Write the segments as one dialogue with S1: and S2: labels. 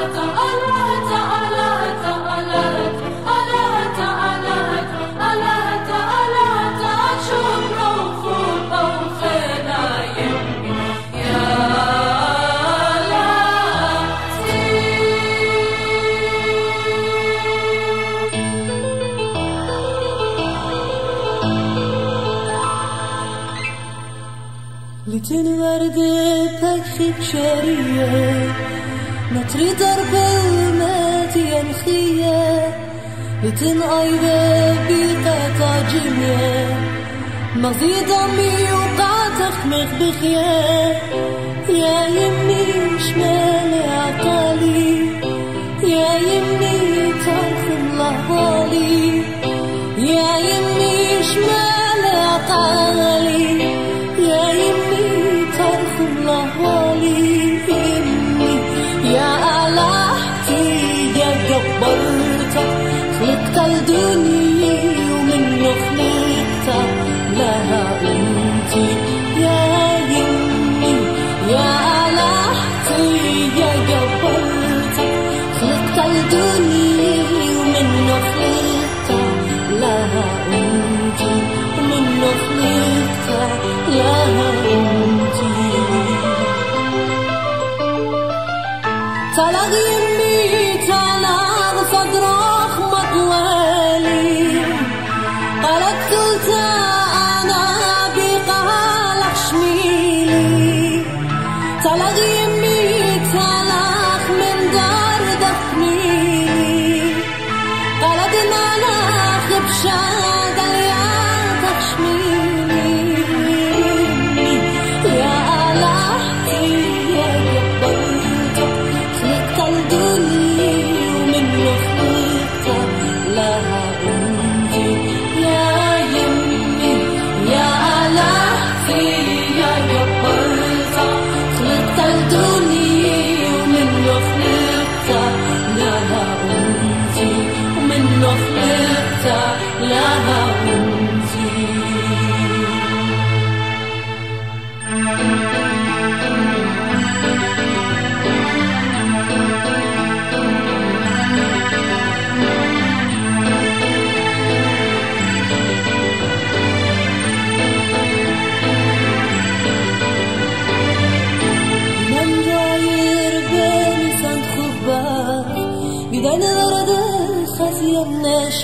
S1: لتنورد بكخي شرية نتري درب الماتي الخية لتنقايبة بيقة جمية مغزي ضمي وقاتخ مخبخية يا يمي شمال عقالي. يا يمي تعرف الله بالي يا يمي شمال خلقت الدنيا ومن خلقتك لها يا يمي يا ألحتي يا جبرتك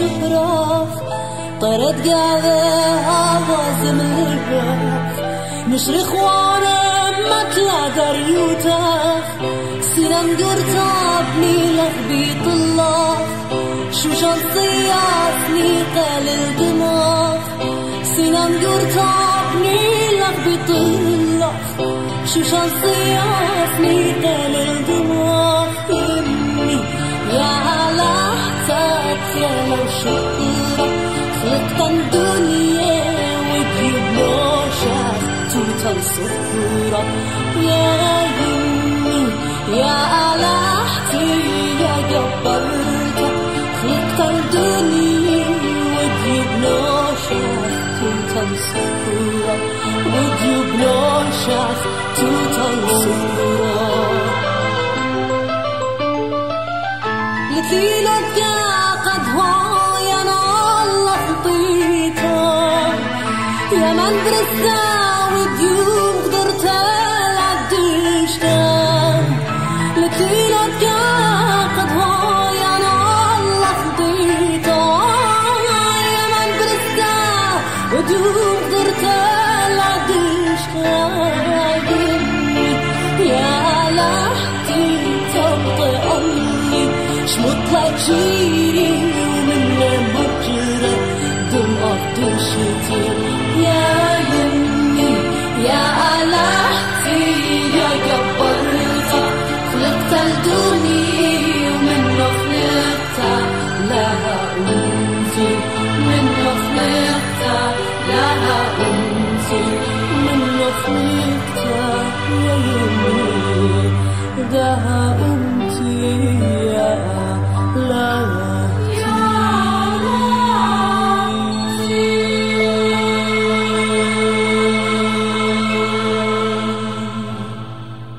S1: شبرخ طرد قاعدة آواز من الباك مشرخ وأنا مطلع دريوتاخ سنان قرطاب ميلك بيط الله. شو شنطياتني قال الدماغ. سنان قرطاب ميلك بيط الله. شو شنطياتني قال الدماغ. توتال صفورة يا يمي يا ألحتي يا جبرتك خلقت الدنيا وجيب نوشك توتال صفورة وجيب نوشك توتال صفورة لك قد هو يا خطيتك يا من وديوم قدرت العدشتك لك قد هو يا الله خطيتك يا من درسنا وديوم قدرت العدشتك يا لحتي تبطئ أمي شمط لك جيري ومن مجرى دم أفضشتي من